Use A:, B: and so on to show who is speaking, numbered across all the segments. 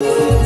A: Oh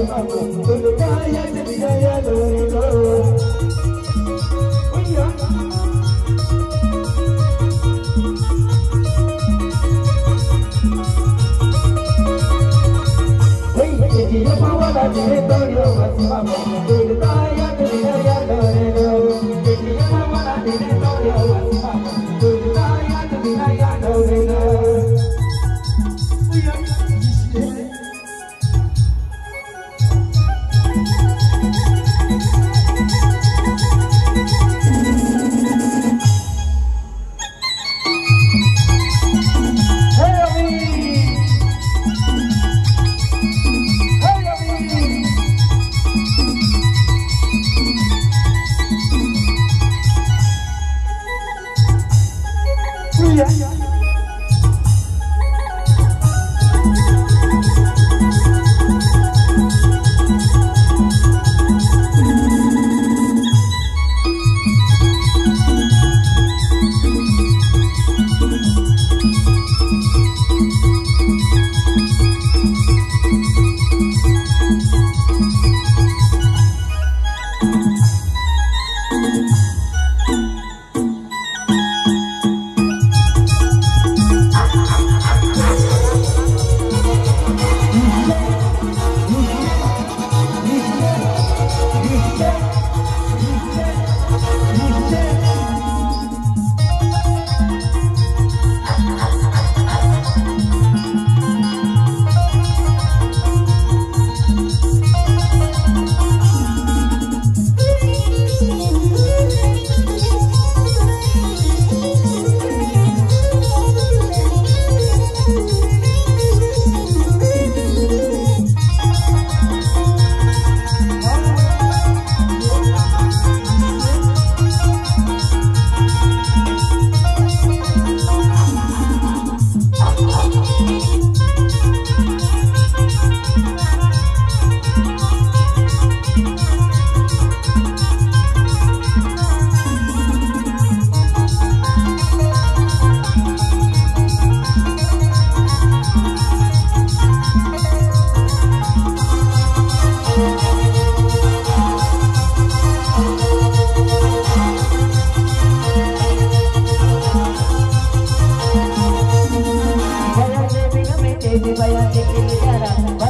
A: I'm Sarah.